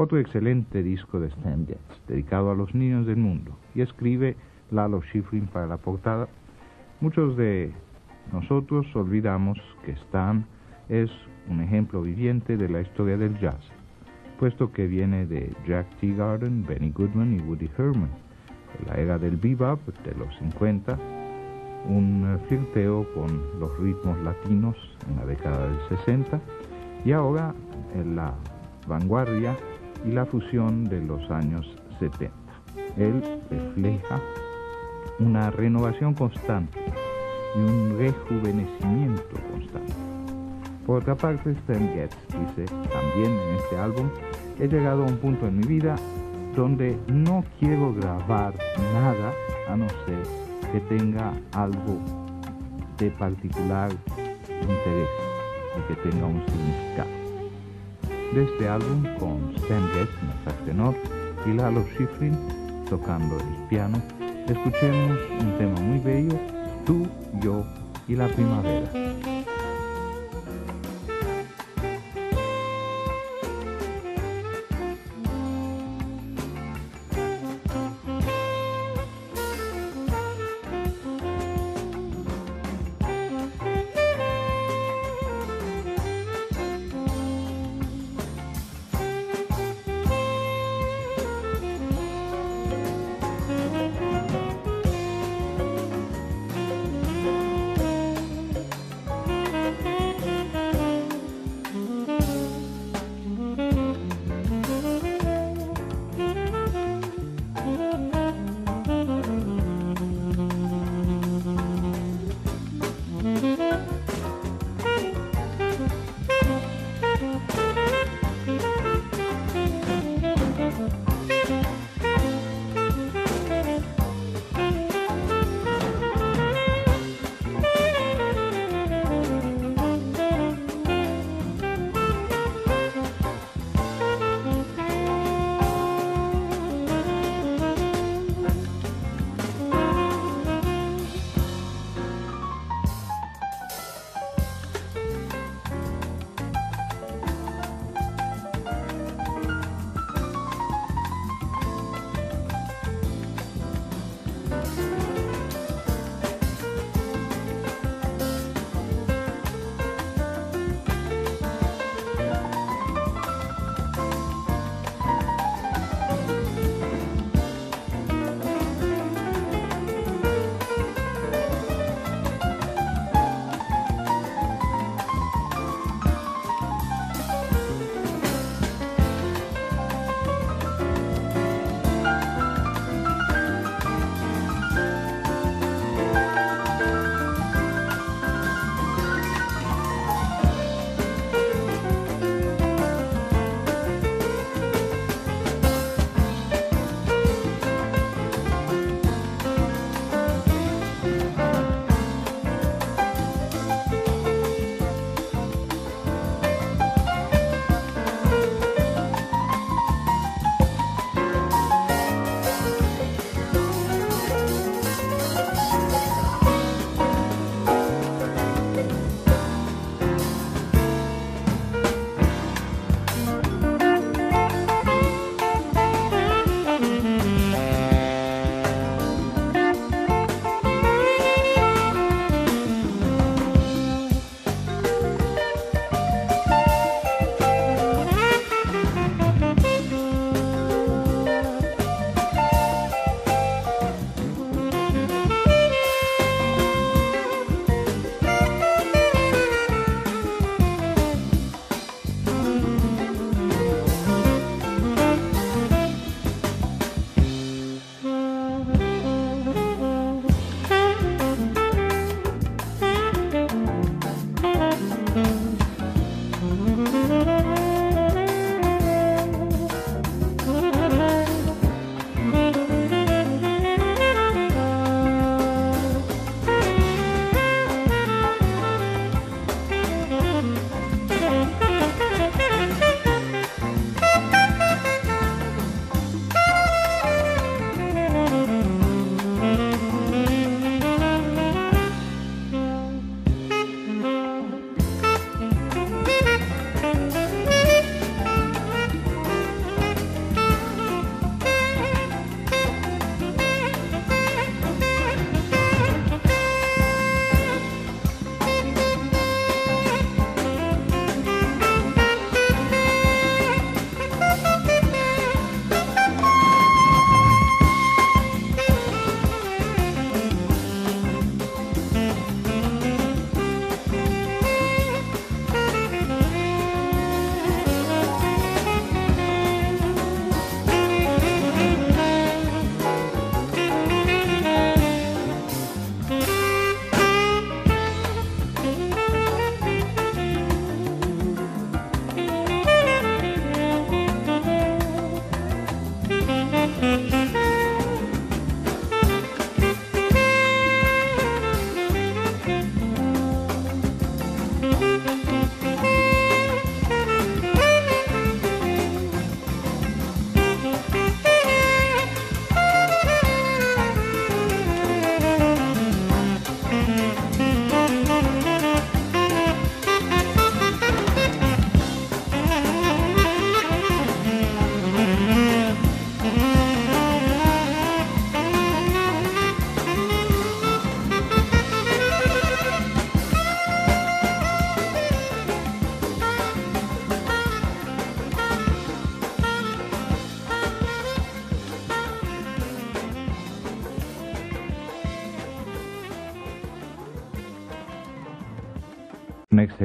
otro excelente disco de Stan Getz, dedicado a los niños del mundo, y escribe Lalo Schifrin para la portada. Muchos de nosotros olvidamos que Stan es un ejemplo viviente de la historia del jazz, puesto que viene de Jack Teagarden, Benny Goodman y Woody Herman, la era del bebop de los 50, un flirteo con los ritmos latinos en la década del 60 y ahora en la vanguardia y la fusión de los años 70. Él refleja una renovación constante y un rejuvenecimiento constante. Por otra parte, Stan Getz dice también en este álbum, he llegado a un punto en mi vida donde no quiero grabar nada a no ser que tenga algo de particular interés y que tenga un significado. De este álbum con Stan Getz en el sax tenor y Lalo Schifrin tocando el piano, escuchemos un tema muy bello, Tú, yo y la primavera.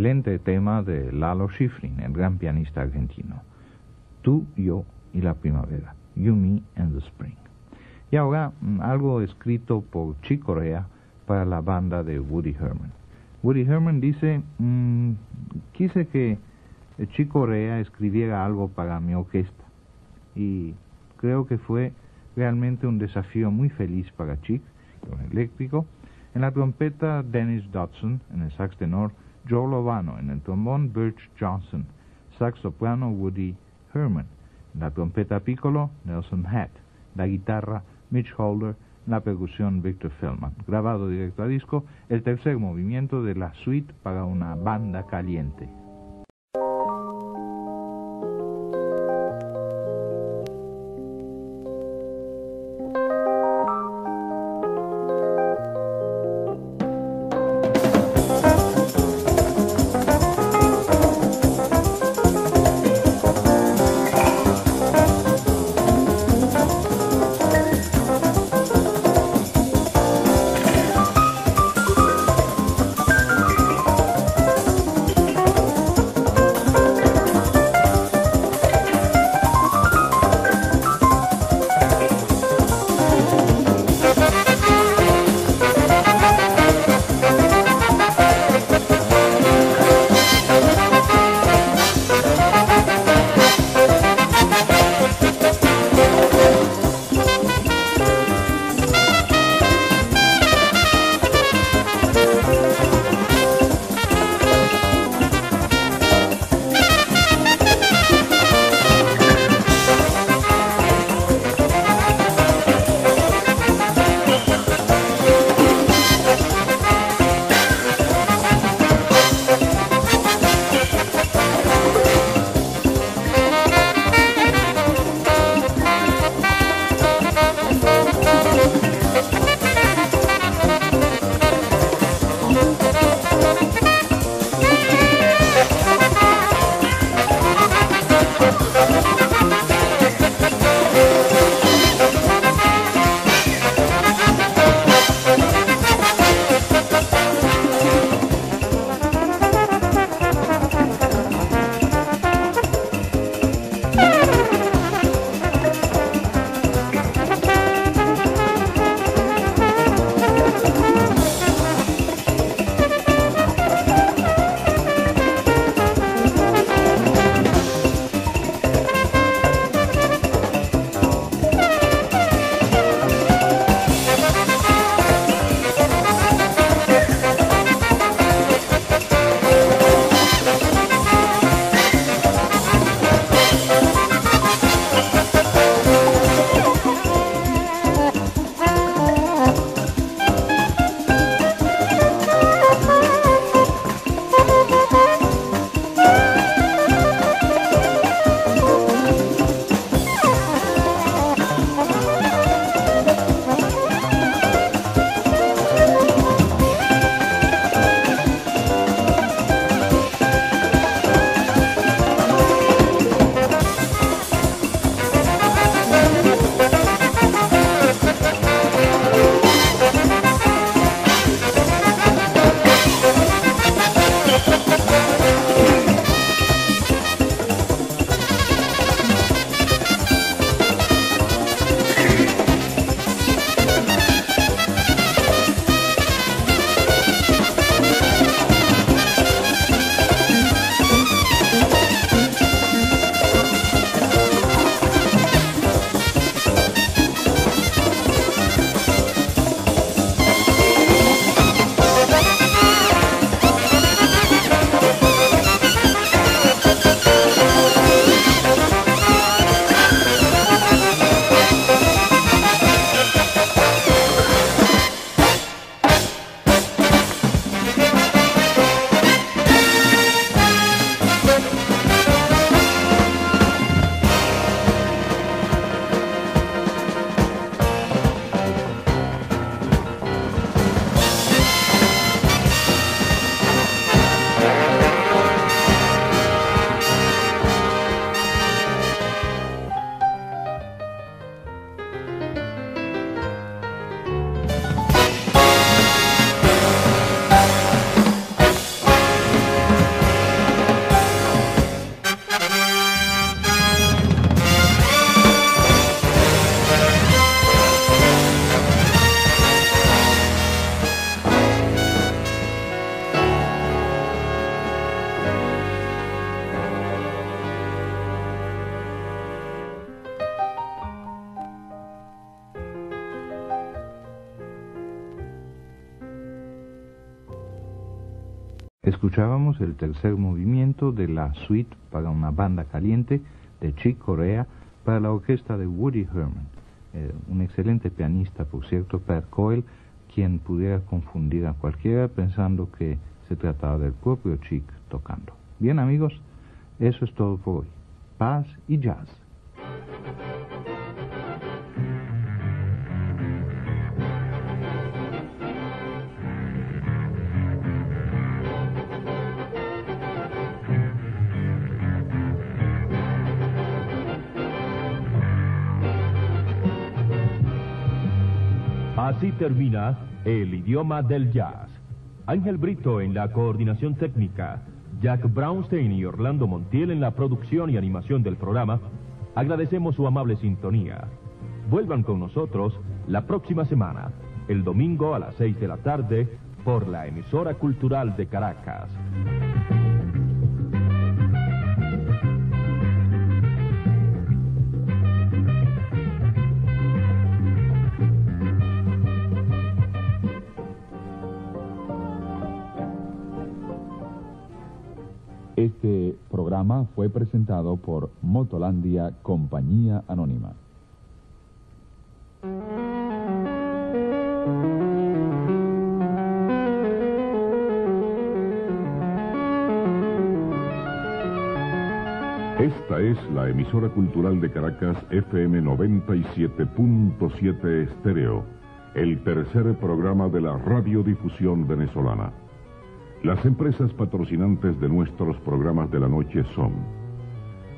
Excelente tema de Lalo Schifrin, el gran pianista argentino. Tú, yo y la primavera. You, me and the spring. Y ahora mm, algo escrito por Chick Corea para la banda de Woody Herman. Woody Herman dice, mm, quise que Chick Corea escribiera algo para mi orquesta. Y creo que fue realmente un desafío muy feliz para Chick, con eléctrico. En la trompeta, Dennis Dodson, en el sax tenor, Joe Lovano, en el trombón, Birch Johnson, sax soprano, Woody Herman, la trompeta piccolo, Nelson Hatt, la guitarra, Mitch Holder, la percusión, Victor Feldman. Grabado directo a disco, el tercer movimiento de la suite para una banda caliente. Escuchábamos el tercer movimiento de la suite para una banda caliente de Chick Corea para la orquesta de Woody Herman, eh, un excelente pianista, por cierto, Per Coyle, quien pudiera confundir a cualquiera pensando que se trataba del propio Chick tocando. Bien amigos, eso es todo por hoy. Paz y jazz. Así termina el idioma del jazz. Ángel Brito en la coordinación técnica, Jack Brownstein y Orlando Montiel en la producción y animación del programa. Agradecemos su amable sintonía. Vuelvan con nosotros la próxima semana, el domingo a las 6 de la tarde, por la emisora cultural de Caracas. Este programa fue presentado por Motolandia Compañía Anónima. Esta es la emisora cultural de Caracas FM 97.7 Estéreo, el tercer programa de la radiodifusión venezolana. Las empresas patrocinantes de nuestros programas de la noche son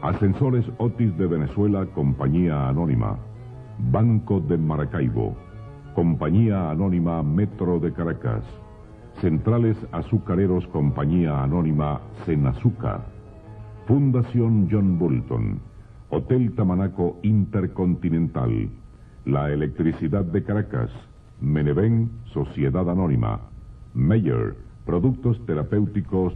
Ascensores Otis de Venezuela, Compañía Anónima, Banco de Maracaibo, Compañía Anónima Metro de Caracas, Centrales Azucareros Compañía Anónima Senazuca, Fundación John Bolton, Hotel Tamanaco Intercontinental, La Electricidad de Caracas, Meneven Sociedad Anónima, Mayer, Productos Terapéuticos